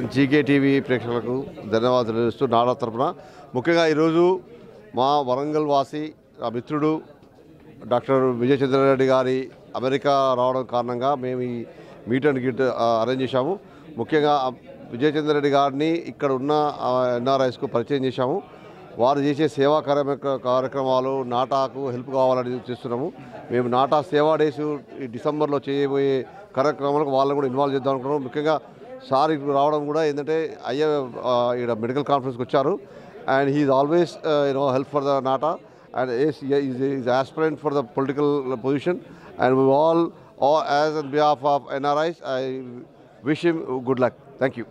GK TV ప్రేక్షకులకు ధన్యవాదాలు తెలుస్తూ నాడా తరపున. ముఖ్యంగా ఈరోజు మా వరంగల్ వాసి ఆ మిత్రుడు డాక్టర్ విజయచంద్రారెడ్డి గారి అమెరికా రావడం కారణంగా మేము ఈ మీట్ అండ్ గిట్ అరేంజ్ చేశాము. ముఖ్యంగా ఆ గారిని ఇక్కడ ఉన్న ఎన్ఆర్ఐస్కు పరిచయం చేశాము. వారు చేసే సేవా కార్యక్ర- కార్యక్రమాలు నాటాకు హెల్ప్ కావాలని చేస్తున్నాము. మేము నాటా సేవా డేస్ ఈ డిసెంబర్లో చేయబోయే కార్యక్రమాలకు వాళ్ళని కూడా ఇన్వాల్వ్ చేద్దాం అనుకున్నాము. ముఖ్యంగా సార్ ఇక్కడ రావడం కూడా ఏంటంటే అయ్యే ఇక్కడ మెడికల్ కాన్ఫరెన్స్కి వచ్చారు. And he always you know help for the NATA. And is aspirant for the political position. And we all all as on behalf of NRIs I wish him good luck. Thank you.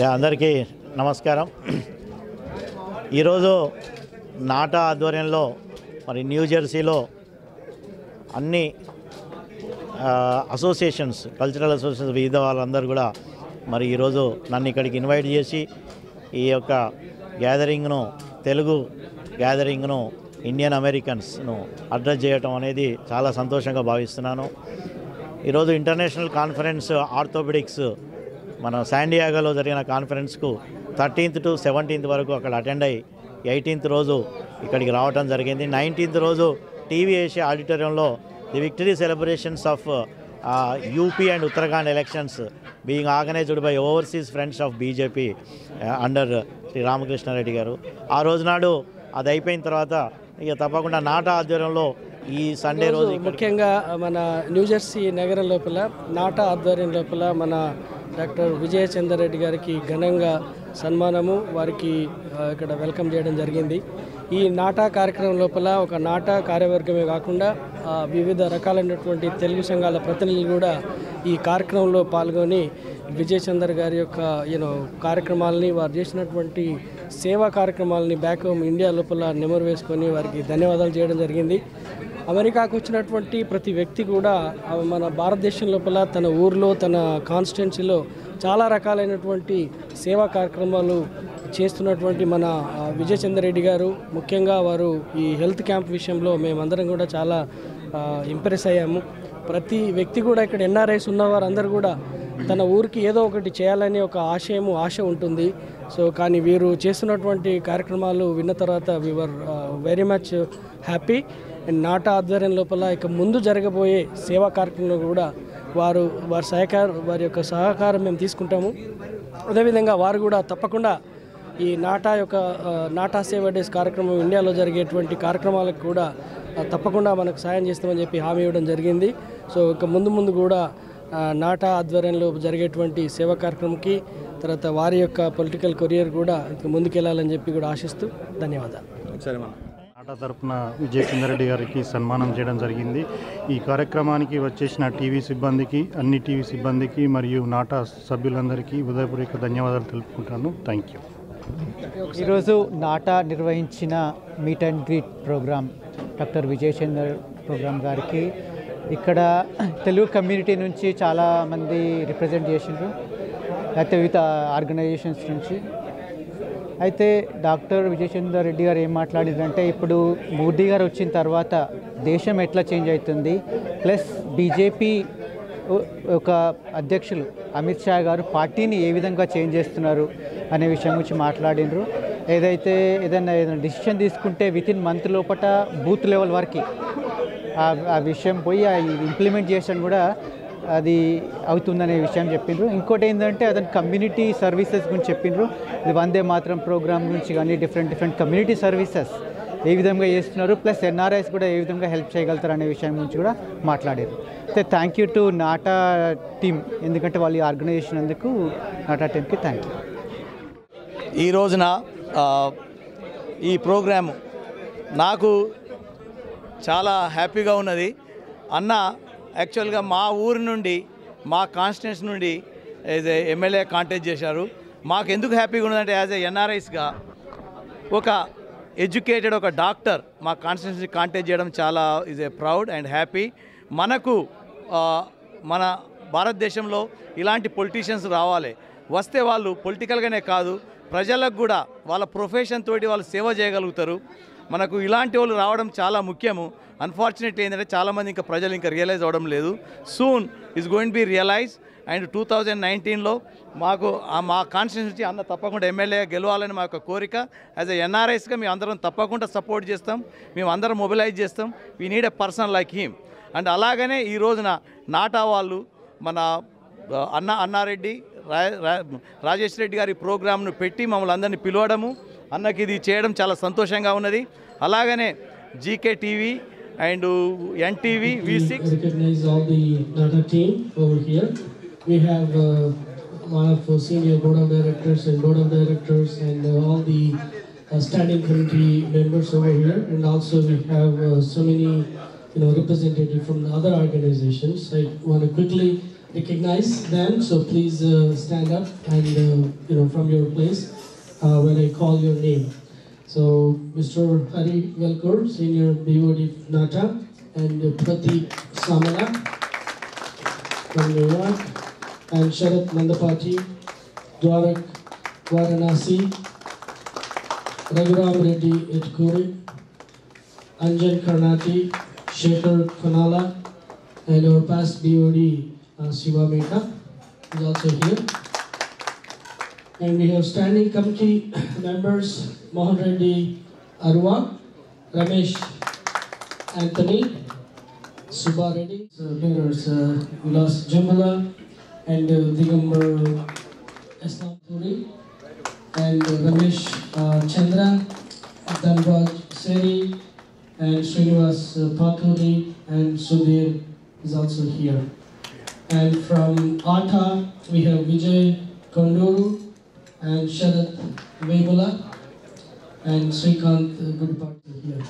Yeah, అందరికీ నమస్కారం. ఈరోజు నాటా ఆధ్వర్యంలో మరి new జెర్సీలో అన్ని associations cultural associations వివిధ వాళ్ళందరూ కూడా మరి ఈరోజు నన్ను ఇక్కడికి ఇన్వైట్ చేసి ఈ యొక్క గ్యాదరింగ్ను తెలుగు గ్యాదరింగ్ను ఇండియన్ అమెరికన్స్ను అడ్రస్ చేయటం అనేది చాలా సంతోషంగా భావిస్తున్నాను. ఈరోజు ఇంటర్నేషనల్ కాన్ఫరెన్స్ ఆర్థోపెడిక్స్ మన శాండియాగోలో జరిగిన కాన్ఫరెన్స్కు థర్టీన్త్ టు సెవెంటీన్త్ వరకు అక్కడ అటెండ్ అయ్యి ఎయిటీన్త్ రోజు ఇక్కడికి రావటం జరిగింది. నైన్టీన్త్ రోజు టీవీ ఏషియా ఆడిటోరియంలో the victory celebrations of UP and Uttarakhand elections being organised by overseas friends of BJP under Shri Ramakrishna Reddy గారు ఆ రోజు నాడు అది అయిపోయిన తర్వాత ఇక తప్పకుండా నాటా ఆధ్వర్యంలో ఈ సండే రోజు ముఖ్యంగా మన న్యూజెర్సీ నగరం లోపల నాటా ఆధ్వర్యం లోపల మన డాక్టర్ విజయ చంద్రరెడ్డి గారికి ఘనంగా సన్మానము. వారికి ఇక్కడ వెల్కమ్ చేయడం జరిగింది. ఈ నాటా కార్యక్రమం లోపల ఒక నాటా కార్యవర్గమే కాకుండా వివిధ రకాలైనటువంటి తెలుగు సంఘాల ప్రతినిధులు కూడా ఈ కార్యక్రమంలో పాల్గొని విజయ్ చందర్ గారి యొక్క యూనో కార్యక్రమాలని వారు చేసినటువంటి సేవా కార్యక్రమాలని బ్యాక్ హోమ్ ఇండియా లోపల నెమరు వేసుకొని వారికి ధన్యవాదాలు చేయడం జరిగింది. అమెరికాకు వచ్చినటువంటి ప్రతి వ్యక్తి కూడా మన భారతదేశం లోపల తన ఊర్లో తన కాన్స్టిట్యున్సీలో చాలా రకాలైనటువంటి సేవా కార్యక్రమాలు చేస్తున్నటువంటి మన ఆ, విజయ్ గారు. ముఖ్యంగా వారు ఈ హెల్త్ క్యాంప్ విషయంలో మేమందరం కూడా చాలా ఇంప్రెస్ అయ్యాము. ప్రతి వ్యక్తి కూడా ఇక్కడ ఎన్ఆర్ఐస్ ఉన్నవారు అందరూ కూడా తన ఊరికి ఏదో ఒకటి చేయాలని ఒక ఆశయము ఆశ ఉంటుంది. సో కానీ వీరు చేస్తున్నటువంటి కార్యక్రమాలు విన్న తర్వాత we are very much happy and NATA ఆధ్వర్యం లోపల ఇక ముందు జరగబోయే సేవా కార్యక్రమంలో కూడా వారు వారి సహకారం వారి యొక్క సహకారం మేము తీసుకుంటాము. అదేవిధంగా వారు కూడా తప్పకుండా ఈ నాటా యొక్క నాటా సేవ డేస్ కార్యక్రమం ఇండియాలో జరిగేటువంటి కార్యక్రమాలకు కూడా తప్పకుండా మనకు సాయం చేస్తామని చెప్పి హామీ ఇవ్వడం జరిగింది. సో ఇక ముందు ముందు కూడా నాటా ఆధ్వర్యంలో జరిగేటువంటి సేవా కార్యక్రమంకి తర్వాత వారి యొక్క పొలిటికల్ కెరియర్ కూడా ఇక ముందుకెళ్ళాలని చెప్పి కూడా ఆశిస్తూ ధన్యవాదాలు. నాటా తరపున విజయ్ చంద్రరెడ్డి గారికి సన్మానం చేయడం జరిగింది. ఈ కార్యక్రమానికి వచ్చేసిన టీవీ సిబ్బందికి అన్ని టీవీ సిబ్బందికి మరియు నాటా సభ్యులందరికీ హృదయపూర్వక ధన్యవాదాలు తెలుపుకుంటాను. థ్యాంక్ యూ ఈరోజు నాటా నిర్వహించిన meet and greet program doctor Vijayachandar program program గారికి ఇక్కడ తెలుగు కమ్యూనిటీ నుంచి చాలామంది రిప్రజెంట్ చేసిండ్రు అయితే వివిధ ఆర్గనైజేషన్స్ నుంచి. అయితే డాక్టర్ విజయచంద్ర రెడ్డి గారు ఏం మాట్లాడిందంటే ఇప్పుడు మోడీ గారు వచ్చిన తర్వాత దేశం ఎట్లా చేంజ్ అవుతుంది ప్లస్ బీజేపీ ఒక అధ్యక్షులు అమిత్ షా గారు పార్టీని ఏ విధంగా చేంజ్ చేస్తున్నారు అనే విషయం గురించి మాట్లాడినరు. ఏదైతే ఏదైనా ఏదైనా డిసిషన్ తీసుకుంటే విత్ ఇన్ మంత్ లోపల బూత్ లెవెల్ వరకు ఆ- ఆ విషయం పోయి ఆ ఇంప్లిమెంట్ చేసాను కూడా అది అవుతుందనే విషయం చెప్పిండ్రు. ఇంకోటి ఏంటంటే అతను కమ్యూనిటీ సర్వీసెస్ గురించి చెప్పిండ్రు. ఇది వందే మాత్రం ప్రోగ్రామ్ గురించి కానీ డిఫరెంట్ డిఫరెంట్ కమ్యూనిటీ సర్వీసెస్ ఏ విధంగా చేస్తున్నారు ప్లస్ ఎన్ఆర్ఐస్ కూడా ఏ విధంగా హెల్ప్ చేయగలుగుతారు అనే విషయం గురించి కూడా మాట్లాడారు. అయితే thank you to NATA team ఎందుకంటే వాళ్ళు ఆర్గనైజేషన్ అందుకు నాటా టీమ్కి థ్యాంక్ యూ ఈ రోజున ఈ ప్రోగ్రాము నాకు చాలా హ్యాపీగా ఉన్నది. అన్న యాక్చువల్గా మా ఊరి నుండి మా కాన్స్టిట్యూన్స్ నుండి యాజ్ ఏ ఎమ్మెల్యే కాంటాక్ట్ చేశారు. మాకు ఎందుకు హ్యాపీగా ఉన్నదంటే యాజ్ ఏ ఎన్ఆర్ఐస్గా ఒక ఎడ్యుకేటెడ్ ఒక డాక్టర్ మా కాన్స్టిట్యూన్సీ కాంటాక్ట్ చేయడం చాలా is a proud and happy మనకు మన భారతదేశంలో ఇలాంటి పొలిటీషియన్స్ రావాలి. వస్తే వాళ్ళు పొలిటికల్గానే కాదు ప్రజలకు కూడా వాళ్ళ ప్రొఫెషన్ తోటి వాళ్ళు సేవ చేయగలుగుతారు. మనకు ఇలాంటి వాళ్ళు రావడం చాలా ముఖ్యము. అన్ఫార్చునేట్లీ ఏంటంటే చాలామంది ఇంకా ప్రజలు ఇంకా రియలైజ్ అవ్వడం లేదు. Soon is going be realize and two thousand నైన్టీన్లో మాకు మా కాన్స్టిట్యూన్సీ అన్న తప్పకుండా ఎమ్మెల్యే గెలవాలని మా యొక్క కోరిక. యాజ్ ఎ ఎన్ఆర్ఐస్గా మేము అందరం తప్పకుండా సపోర్ట్ చేస్తాం. మేము అందరం మొబిలైజ్ చేస్తాం. We need a person like him and అలాగనే ఈ రోజున నాటా వాళ్ళు మన అన్న అన్నారెడ్డి రాజేష్ రెడ్డి గారి ప్రోగ్రామ్ను పెట్టి మమ్మల్ని అందరినీ పిలవడము అన్నకి ఇది చేయడం చాలా సంతోషంగా ఉన్నది అలాగనే GK TV and NTV V six. We have uh, lot of uh, senior board of directors and board of directors and uh, all the uh, standing committee members over here. And also we have uh, so many, you know, representatives from the other organizations. I want to quickly recognize them, so please uh, stand up and, uh, you know, from your place uh, when I call your name. So, Mr. Hari Velkur, Senior BOD Nata, and Pratik Samala from New York, and Sharat Mandapati, Dwarak Varanasi, Raghuram Reddy Etkuri, Anjan Karnati, Shekhar Kanala, and our past BOD uh, Shiva Mehta is also here. And we have standing committee members Mohan Reddy Arwa, Ramesh Anthony, Subha Reddy, so members uh, Ulas Jambala, and uh, Digambar Islam Puri, and uh, Ramesh uh, Chandra, Dhanraj Seri, and Srinivas uh, and Sudhir is also here. And from ATA, we have Vijay Konduru and Sharat Vemula and Srikant Goodparty here.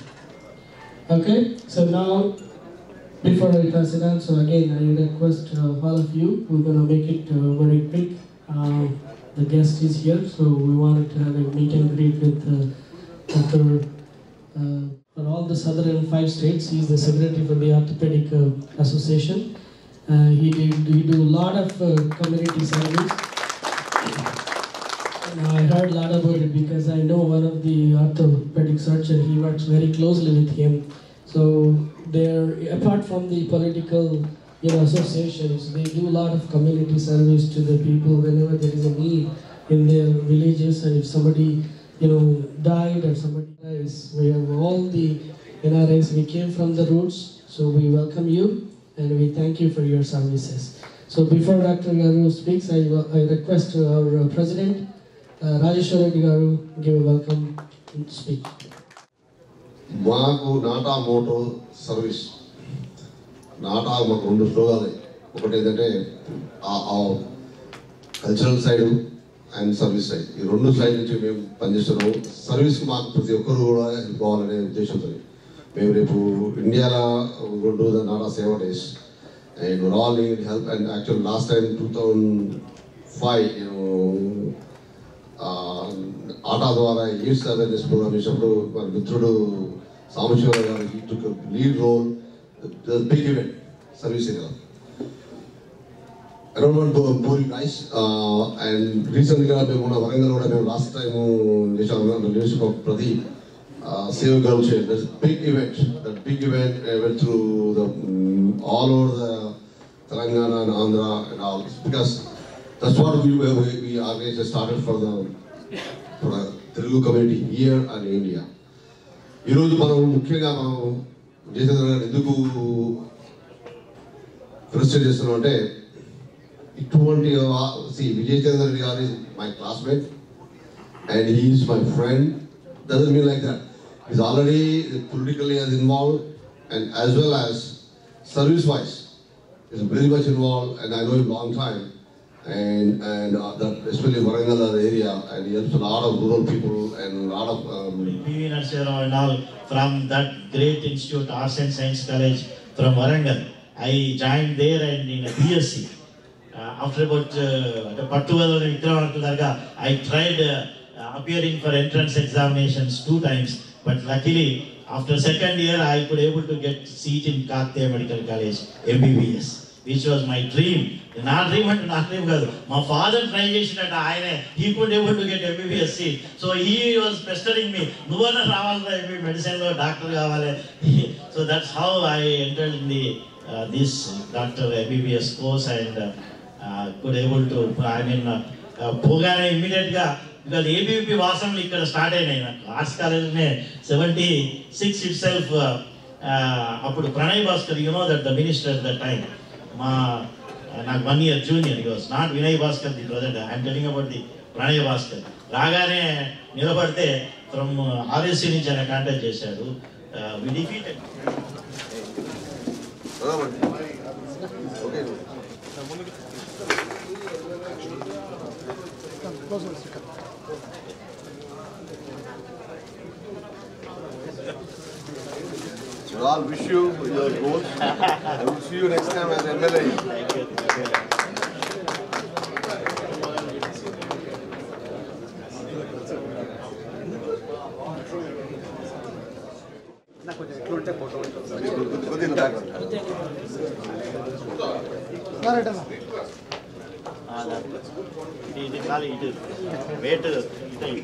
Okay, so now before I pass it on, so again I request uh, all of you, we're gonna make it uh, very quick. Uh, the guest is here, so we wanted to have a meet and greet with uh, Dr. Uh, for all the southern five states, he's the secretary for the Orthopedic uh, Association. Uh, he did he do a lot of uh, community service. I heard a lot about it because I know one of the orthopedic surgeon. He works very closely with him. So they're apart from the political, you know, associations, they do a lot of community service to the people whenever there is a need in their villages, and if somebody, you know, died or somebody dies, we have all the NRIs. We came from the roots, so we welcome you and we thank you for your services. So before Dr. Garu speaks, I, I request our uh, president, uh, Rajeshwar Garu, give a welcome and speak. మాకు నాటా Moto service నాటా మాకు రెండు స్లోగాలు ఒకటి ఏంటంటే cultural side and service side ఈ రెండు side నుంచి మేము పనిచేస్తున్నాము సర్వీస్కి మాకు ప్రతి ఒక్కరు కూడా హెల్ప్ కావాలనే ఉద్దేశంతో మేము రేపు ఇండియాలో do the NATA Seva days and రాల్ in help and actual last time two thousand five నేను ఆటా ద్వారా యూత్ అవేర్నెస్ ప్రోగ్రామ్ చేసినప్పుడు మన మిత్రుడు సాంబశివరావు గారు took lead role big event service area I don't want to bore మేము వరంగల్ కూడా మేము లాస్ట్ టైం చేసాము leadership of Pradeep save girl child that's big event that big event went through the all over the Telangana and Andhra and all because that's what we we organize started for the for the Telugu community year and India ఈరోజు మనం ముఖ్యంగా మనం జయచంద్ర గారు ఎందుకు Christian చేస్తున్నాం అంటే ఇటువంటి C Vijay చంద్ర రెడ్డి గారు my classmate and he's my friend doesn't mean like that is already politically as involved and as well as service-wise is very much involved and I know him long time and, and uh, that especially Varangal area and he helps a lot of rural people and a lot of... Um, P.V. Narsera and all from that great institute Arts and Science College from Varangal. I joined there and in a BSc. Uh, after about Pattuvadur uh, I tried uh, appearing for entrance examinations two times but luckily after second year I could able to get seat in Karthiya Medical College, MBBS. which was my dream. నా dream అంటే నా dream కాదు మా father try చేసినట్టు ఆయనే he could able to get MBBS seat so he was pestering me నువ్వన్నా రావాలిరా MB మెడిసిన్లో డాక్టర్ కావాలి so that's how I enter in the this doctor MBBS course and could able to I mean పోగానే ఇమ్మీడియట్గా because ABP వాసనలు ఇక్కడ start అయినాయి. నాకు ఆర్ట్స్ కాలేజ్నే సెవెంటీ సిక్స్ ఇట్ సెల్ఫ్ అప్పుడు Pranay Bhaskar you know that the minister that time మా నాకు one year junior was not Vinay Bhaskar the present I'm telling about the Pranay Bhaskar. రాగానే నిలబడితే ఫ్రమ్ ఆర్ఎస్సీ నుంచి ఆయన contact చేశాడు. వి okay We all wish you your goals. I will see you next time as MLA. కొద్దిగా back రండి. ఇది కాదు ఇటు వెయిట్ ఇటు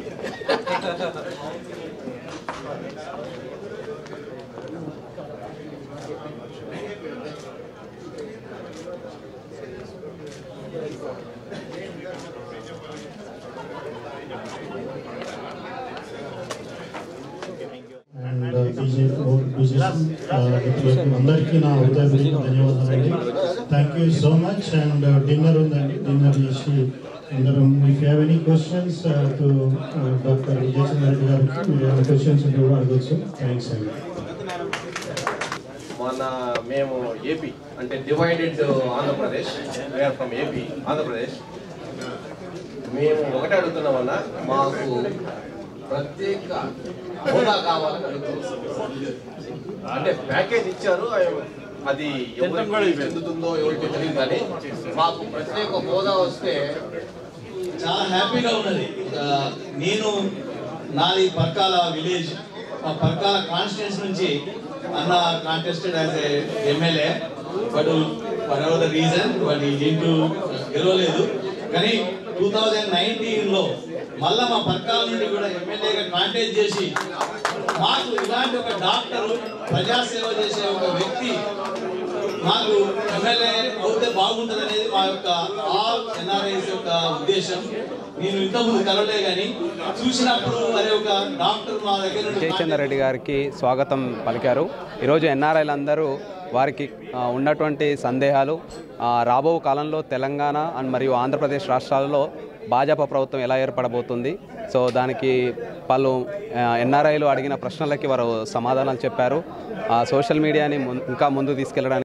అందరికీ నా హృదయపూర్వక ధన్యవాదాలండి thank you so much and dinner ఉందండి డిన్నర్ చేసి అందరం if have any questions to doctor Vijayachandra Reddy గారికి మీరు ఏమైనా క్వశ్చన్స్ ఉంటే కూడా అడగచ్చు థ్యాంక్స్ అండి మన మేము ఏపీ అంటే divided Andhra Pradesh we are from AP Andhra Pradesh మేము ఒకటే అడుగుతున్నామన్నా మాకు ప్రత్యేక హోదా కావాలని అడుగుతున్నాం. అంటే ప్యాకేజ్ ఇచ్చారు అది ఎవరికి చెందుతుందో ఎవరికి తెలియదు కానీ మాకు ప్రత్యేక హోదా వస్తే చాలా హ్యాపీగా ఉన్నది. నేను నాది పర్కాల విలేజ్. మా పర్కాల కాన్స్టిట్యూన్స్ నుంచి అన్న contested as a MLA but for ever the reason వాటి ఇంటూ గెలవలేదు. కానీ టూ థౌజండ్ నైన్టీన్లో మళ్ళా మా పర్కాల నుండి కూడా ఎమ్మెల్యేగా కాంటాక్ట్ చేసి మాకు ఇలాంటి ఒక డాక్టర్ ప్రజాసేవ చేసే ఒక వ్యక్తి నాకు ఎమ్మెల్యే అవుతే బాగుంటుంది అనేది మా యొక్క ఆల్ ఎన్ఆర్ఐస్ యొక్క ఉద్దేశం. నేను ఇంతకుముందు కలవలే కానీ చూసినప్పుడు మరి ఒక డాక్టర్ మా దగ్గర జయచంద్ర రెడ్డి గారికి స్వాగతం పలికారు. ఈరోజు ఎన్ఆర్ఐలు అందరూ వారికి ఉన్నటువంటి సందేహాలు రాబో కాలంలో తెలంగాణ అండ్ మరియు ఆంధ్రప్రదేశ్ రాష్ట్రాలలో భాజపా ప్రభుత్వం ఎలా ఏర్పడబోతుంది. సో దానికి పలు ఎన్ఆర్ఐలు అడిగిన ప్రశ్నలకి వారు సమాధానాలు చెప్పారు. సోషల్ మీడియాని ఇంకా ముందు తీసుకెళ్ళడానికి